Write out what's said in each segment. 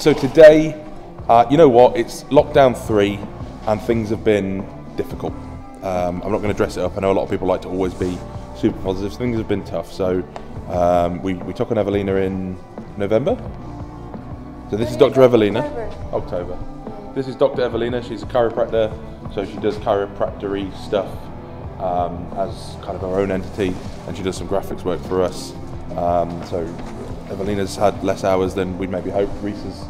So today, uh, you know what? It's lockdown three, and things have been difficult. Um, I'm not going to dress it up. I know a lot of people like to always be super positive. Things have been tough. So um, we, we took on Evelina in November. So this is Dr. Evelina. October. This is Dr. Evelina. She's a chiropractor, so she does chiropractory stuff um, as kind of her own entity, and she does some graphics work for us. Um, so Evelina's had less hours than we'd maybe hoped. Reese has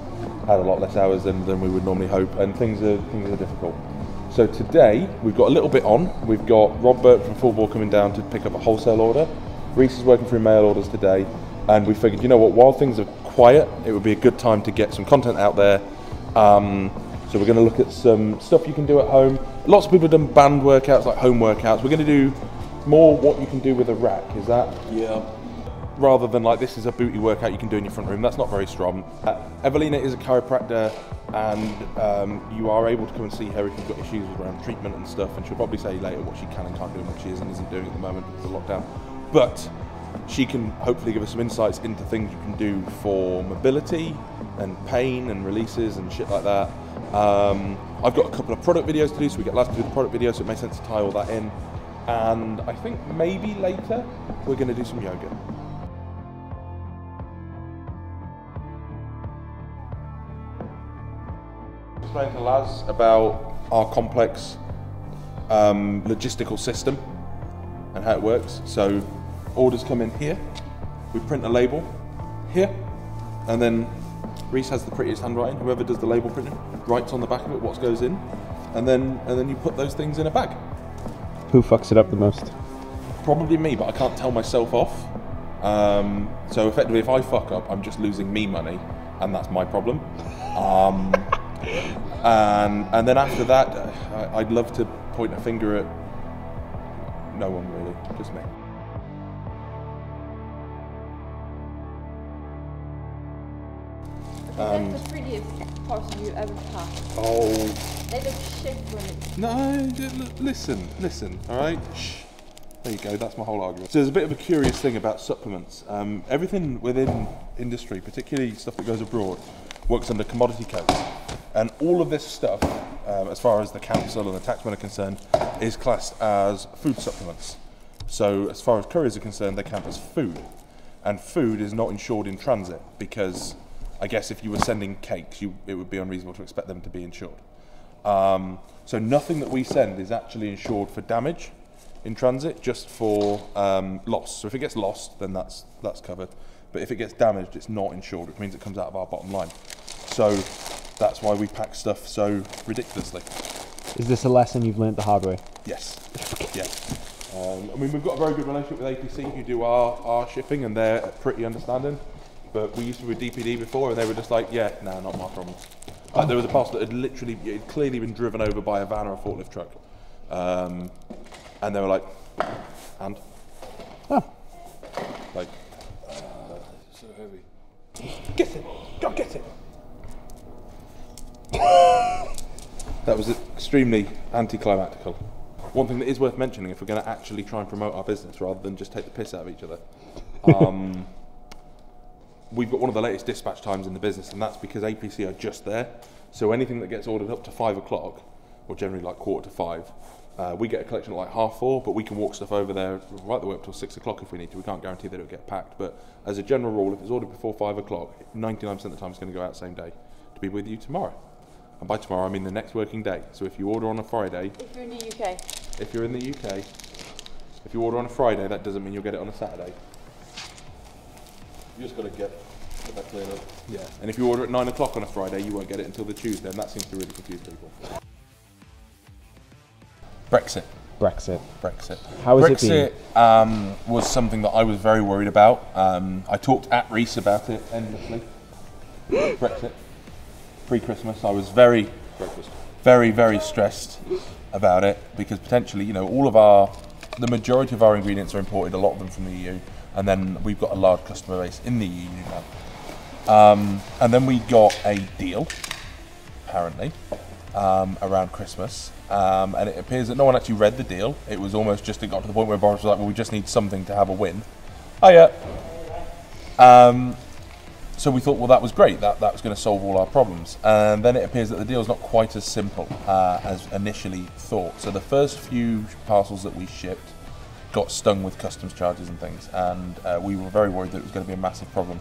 had a lot less hours than, than we would normally hope, and things are things are difficult. So today we've got a little bit on. We've got Rob Burke from Full Bore coming down to pick up a wholesale order. Reese is working through mail orders today, and we figured, you know what, while things are quiet, it would be a good time to get some content out there. Um, so we're going to look at some stuff you can do at home. Lots of people have done band workouts, like home workouts. We're going to do more what you can do with a rack. Is that? Yeah. Rather than like this is a booty workout you can do in your front room. That's not very strong. Uh, Evelina is a chiropractor, and um, you are able to come and see her if you've got issues around treatment and stuff. And she'll probably say later what she can and can't do and what she is and isn't doing at the moment because of lockdown. But she can hopefully give us some insights into things you can do for mobility and pain and releases and shit like that. Um, I've got a couple of product videos to do, so we get Laz to do the product videos, so it makes sense to tie all that in. And I think maybe later we're going to do some yoga. Explain to Laz about our complex um, logistical system and how it works. So orders come in here, we print a label here, and then Reese has the prettiest handwriting. Whoever does the label printing writes on the back of it what goes in, and then and then you put those things in a bag. Who fucks it up the most? Probably me, but I can't tell myself off. Um, so effectively, if I fuck up, I'm just losing me money, and that's my problem. Um, and and then after that, I, I'd love to point a finger at no one really, just me. Um, That's the prettiest parcel you ever packed. Oh. They look shit when it's. No, listen, listen, all right? Shh. There you go, that's my whole argument. So there's a bit of a curious thing about supplements. Um, everything within industry, particularly stuff that goes abroad, works under commodity codes. And all of this stuff, um, as far as the council and the taxmen are concerned, is classed as food supplements. So as far as couriers are concerned, they count as food. And food is not insured in transit because I guess if you were sending cakes, you, it would be unreasonable to expect them to be insured. Um, so nothing that we send is actually insured for damage in transit, just for um, loss. So if it gets lost, then that's that's covered. But if it gets damaged, it's not insured, which means it comes out of our bottom line. So that's why we pack stuff so ridiculously. Is this a lesson you've learnt the hard way? Yes. yeah. Um, I mean, we've got a very good relationship with APC who do our, our shipping, and they're pretty understanding. But we used to be with DPD before, and they were just like, yeah, no, nah, not my problem. Like, there was a parcel that had literally, it had clearly been driven over by a van or a forklift truck. Um, and they were like, and? Oh. Like, So heavy. Get it, go get it. that was extremely anticlimactical. One thing that is worth mentioning, if we're going to actually try and promote our business rather than just take the piss out of each other, um, we've got one of the latest dispatch times in the business, and that's because APC are just there. So anything that gets ordered up to five o'clock, or generally like quarter to five, uh, we get a collection at like half four, but we can walk stuff over there right the way up till six o'clock if we need to. We can't guarantee that it'll get packed, but as a general rule, if it's ordered before five o'clock, 99% of the time it's going to go out same day to be with you tomorrow. And by tomorrow, I mean the next working day. So if you order on a Friday, If you're in the UK. if you're in the UK, if you order on a Friday, that doesn't mean you'll get it on a Saturday. You just gotta get, get that cleared up. Yeah. And if you order at nine o'clock on a Friday, you won't get it until the Tuesday, and that seems to really confuse people. Brexit. Brexit. Brexit. How has it Brexit um, was something that I was very worried about. Um, I talked at Reese about it endlessly. Brexit. Pre-Christmas, I was very, very, very stressed about it because potentially, you know, all of our, the majority of our ingredients are imported, a lot of them from the EU, and then we've got a large customer base in the EU now. Um, and then we got a deal, apparently, um, around Christmas, um, and it appears that no one actually read the deal. It was almost just it got to the point where Boris was like, "Well, we just need something to have a win." Oh yeah. Um, so we thought, well, that was great. That that was going to solve all our problems. And then it appears that the deal is not quite as simple uh, as initially thought. So the first few parcels that we shipped got stung with customs charges and things, and uh, we were very worried that it was going to be a massive problem.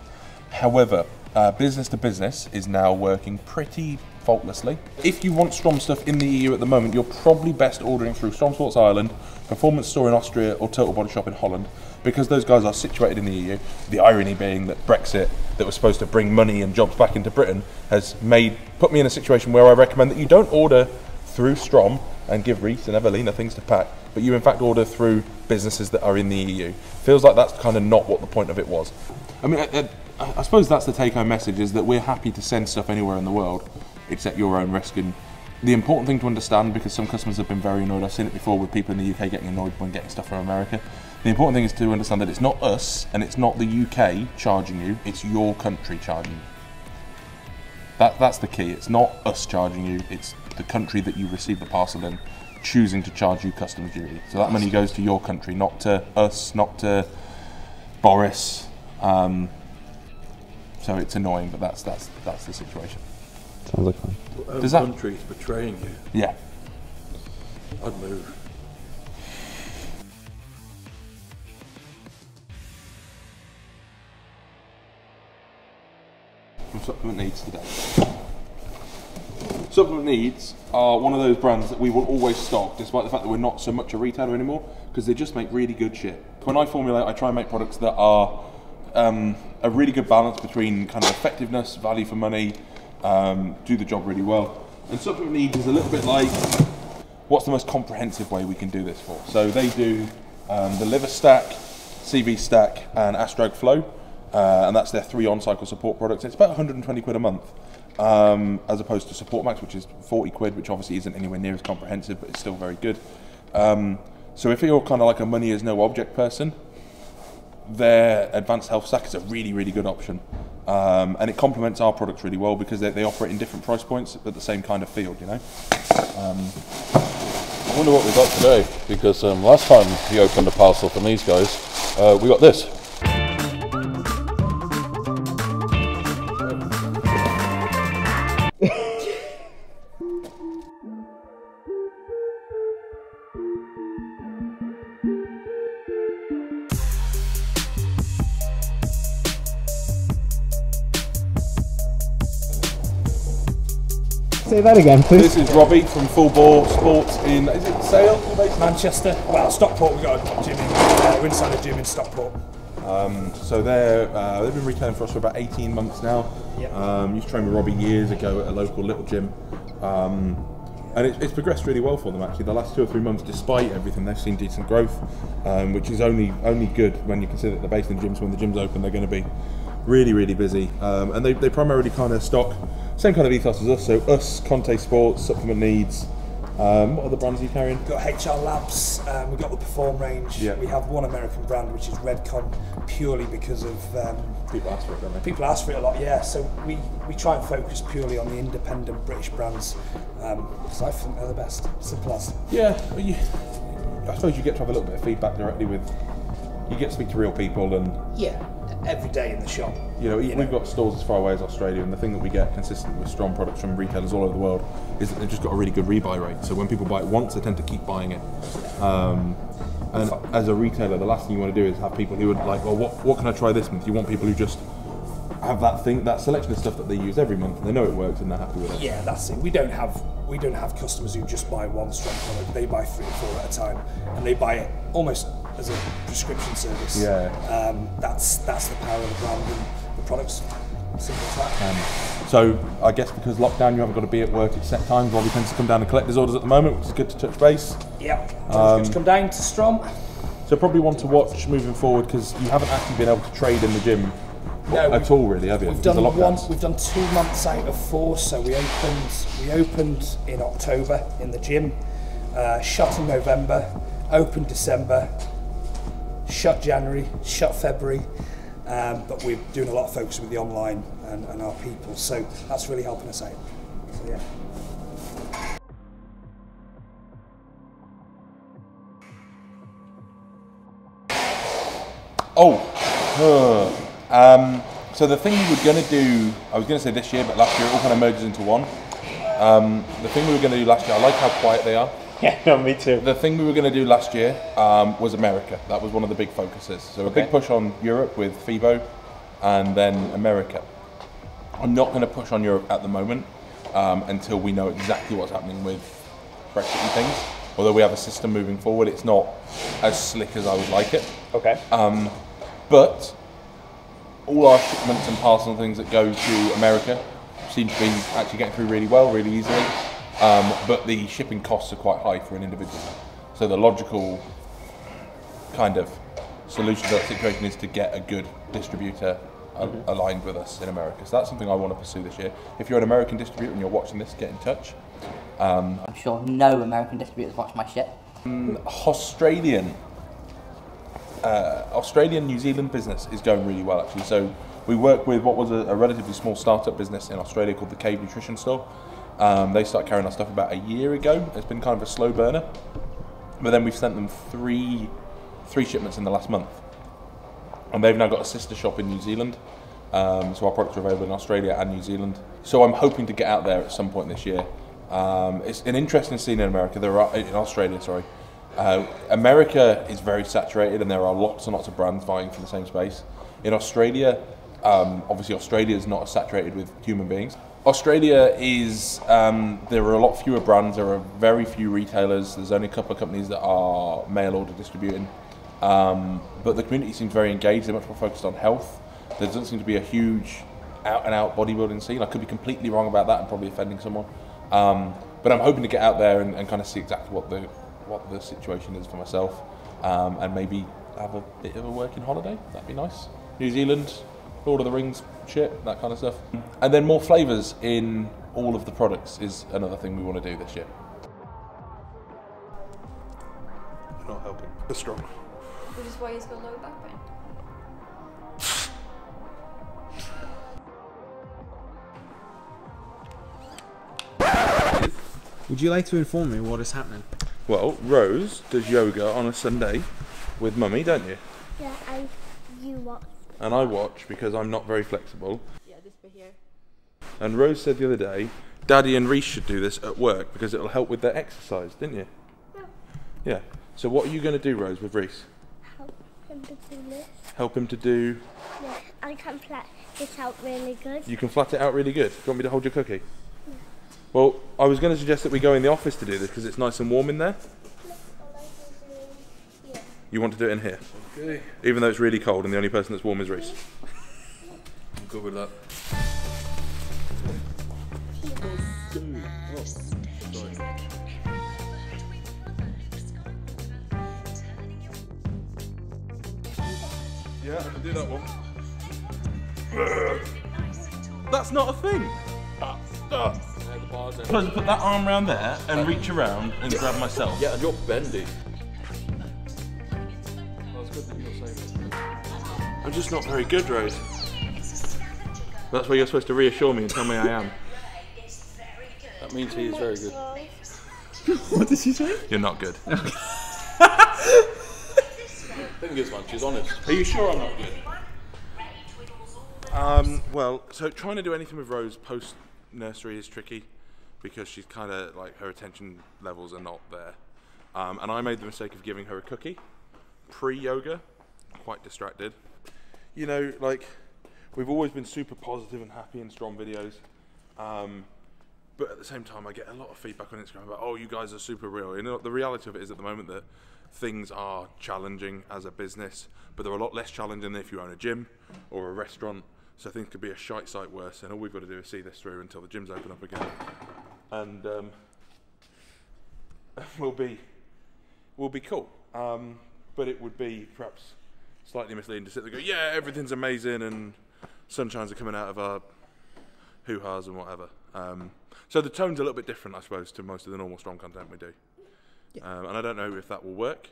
However, uh, business to business is now working pretty faultlessly. If you want Strom stuff in the EU at the moment, you're probably best ordering through Strom Sports Ireland, Performance Store in Austria, or Total Body Shop in Holland, because those guys are situated in the EU. The irony being that Brexit, that was supposed to bring money and jobs back into Britain, has made put me in a situation where I recommend that you don't order through Strom and give Reese and Evelina things to pack, but you in fact order through businesses that are in the EU. Feels like that's kind of not what the point of it was. I mean, I, I, I suppose that's the take-home message: is that we're happy to send stuff anywhere in the world, except your own risk. And the important thing to understand, because some customers have been very annoyed, I've seen it before with people in the UK getting annoyed when getting stuff from America. The important thing is to understand that it's not us and it's not the UK charging you; it's your country charging you. That, that's the key. It's not us charging you, it's the country that you receive the parcel in choosing to charge you customs duty. So that money goes to your country, not to us, not to Boris. Um, so it's annoying, but that's that's that's the situation. Sounds like fun. Your own Does that- country's betraying you. Yeah. I'd move. Supplement Needs today. Supplement Needs are one of those brands that we will always stock, despite the fact that we're not so much a retailer anymore, because they just make really good shit. When I formulate, I try and make products that are um, a really good balance between kind of effectiveness, value for money, um, do the job really well. And Supplement Needs is a little bit like what's the most comprehensive way we can do this for? So they do um, the liver stack, CV stack, and Astrag Flow, uh, and that's their three on-cycle support products. It's about 120 quid a month, um, as opposed to Support Max, which is 40 quid, which obviously isn't anywhere near as comprehensive, but it's still very good. Um, so if you're kind of like a money is no object person, their advanced health stack is a really, really good option. Um, and it complements our products really well because they, they operate in different price points but the same kind of field, you know? I wonder what we got today, because um, last time he opened a parcel from these guys, uh, we got this. Say that again, please. This is Robbie from Full Bore Sports in, is it Sale? You're based in? Manchester. Well, Stockport. We've got a gym in, uh, we're inside a gym in Stockport. So they're, uh, they've been retailing for us for about 18 months now. Yep. Um, used to train with Robbie years ago at a local little gym. Um, and it, it's progressed really well for them actually. The last two or three months, despite everything, they've seen decent growth, um, which is only only good when you consider that they're based in gyms. When the gym's open, they're going to be really really busy. Um, and they, they primarily kind of stock same kind of ethos as us. So us, Conteh Sports, Supplement Needs. Um, what other brands are you carrying? We've got HR Labs. Um, we've got the Perform range. Yeah. We have one American brand which is Redcon, purely because of um, People ask for it, don't they? people ask for it a lot. Yeah. So we, we try and focus purely on the independent British brands because I think they're the best. Simple as. Yeah, well, you, I suppose you get to have a little bit of feedback directly with. You get to speak to real people, and Yeah. Every day in the shop. you know we've got stores as far away as Australia, and the thing that we get consistent with Strom products from retailers all over the world is that they've just got a really good rebuy rate. So when people buy it once, they tend to keep buying it. Um, and as a retailer, the last thing you want to do is have people who are like, well, what what can I try this month? You want people who just have that thing, that selection of stuff that they use every month, and they know it works, and they're happy with it. Yeah, that's it. We don't have we don't have customers who just buy one Strom product. They buy three or four at a time, and they buy it almost as a prescription service. Yeah. Um, that's that's the power of the brand and the products. Simple as that. So I guess because lockdown, you haven't got to be at work at set times. Robbie tends to come down and collect his orders at the moment, which is good to touch base. Yep. Um, to come down to Strom. So probably one to watch moving forward because you haven't actually been able to trade in the gym No, at all, really, have you? We've done one. We've done two months out of four. So we opened. We opened in October in the gym. Uh, shut in November. Opened December. Shut January. Shut February. Um, but we're doing a lot of focus with the online and, and our people. So that's really helping us out. So yeah. Oh, uh, um, So the thing we were going to do, I was going to say this year, but last year it all kind of merges into one. Um, the thing we were going to do last year, I like how quiet they are. Yeah, no, me too. The thing we were going to do last year um, was America. That was one of the big focuses. So a big push on Europe with FIBO, and then America. I'm not going to push on Europe at the moment um, until we know exactly what's happening with Brexit and things. Although we have a system moving forward, it's not as slick as I would like it. Okay. But all our shipments and parcels and things that go to America seem to be actually getting through really well, really easily. Um, but the shipping costs are quite high for an individual. So the logical kind of solution to that situation is to get a good distributor a- mm-hmm. aligned with us in America. So that's something I want to pursue this year. If you're an American distributor and you're watching this, get in touch. Um, I'm sure no American distributors watch my shit. Mm, Australian, uh, Australian New Zealand business is going really well actually. So we work with what was a, a relatively small startup business in Australia called the Cave Nutrition Store. Um, they started carrying our stuff about a year ago. It's been kind of a slow burner, but then we've sent them three three shipments in the last month, and they've now got a sister shop in New Zealand. Um, so our products are available in Australia and New Zealand. So I'm hoping to get out there at some point this year. Um, it's an interesting scene in America. There are in Australia, sorry. Uh, America is very saturated, and there are lots and lots of brands vying for the same space. In Australia, um, obviously Australia is not as saturated with human beings. Australia is um, there are a lot fewer brands. There are very few retailers. There's only a couple of companies that are mail order distributing. Um, but the community seems very engaged. They're much more focused on health. There doesn't seem to be a huge out and out bodybuilding scene. I could be completely wrong about that and probably offending someone. Um, but I'm hoping to get out there and, and kind of see exactly what the what the situation is for myself, um, and maybe have a bit of a working holiday. That'd be nice. New Zealand, Lord of the Rings, shit, that kind of stuff. And then more flavours in all of the products is another thing we want to do this year. You're not helping. They're strong. Which is why he's got low back pain. Would you like to inform me what is happening? Well, Rose does yoga on a Sunday with mummy, don't you? Yeah, and you watch. And I watch because I'm not very flexible. Yeah, this bit here. And Rose said the other day, Daddy and Reese should do this at work because it'll help with their exercise, didn't you? Yeah. Yeah. So what are you going to do, Rose, with Reese? Help him to do this. Help him to do. Yeah, I can flat this out really good. You can flat it out really good. Do you want me to hold your cookie? Well, I was going to suggest that we go in the office to do this because it's nice and warm in there. You want to do it in here, Okay, even though it's really cold and the only person that's warm is Reese. I'm good with that. Yeah, I can do that one. That's not a thing. Yeah, the bar's I'm put that arm around there and reach around and grab myself. Yeah, and you're bendy. That's good that you're saying it. I'm just not very good, Rose. That's why you're supposed to reassure me and tell me I am. That means he is very good. What did she say? You're not good. Thing is, man, she's honest. Are you sure I'm not good? Um, well, so trying to do anything with Rose post nursery is tricky because she's kind of like her attention levels are not there. Um, and I made the mistake of giving her a cookie pre yoga, quite distracted. You know, like we've always been super positive and happy in Strom videos. Um, but at the same time, I get a lot of feedback on Instagram about, oh, you guys are super real. You know, the reality of it is at the moment that things are challenging as a business, but they're a lot less challenging than if you own a gym or a restaurant. So things could be a shite sight worse, and all we've got to do is see this through until the gyms open up again, and um, we'll be we'll be cool. Um, but it would be perhaps slightly misleading to sit there and go, yeah, everything's amazing and sunshines are coming out of our hoo ha's and whatever. Um, so the tone's a little bit different, I suppose, to most of the normal Strom content we do. Um, and I don't know if that will work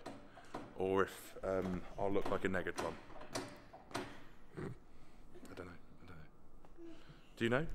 or if um, I'll look like a negatron. I don't know. I don't know. Do you know?